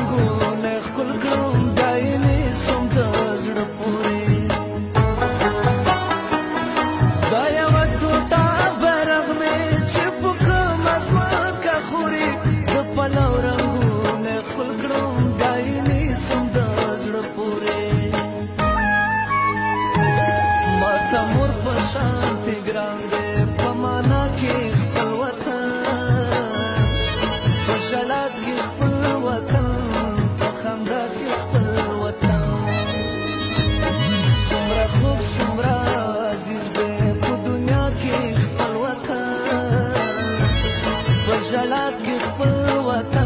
رنگونه خپل کړم دایمي سم د زړه پورې دا یو ټوټه برغ مې چې په کوم اسمان کا خوري د پلو رنگونه خپل کړم دایمي سم د زړه پورې ماته مور په شانتي ګران دې په معنا کې خپل وطن په شلات کې خپل وطن سمرا عزیز دې په دنیا کې خپل وطن په ژړا کې خپل وطن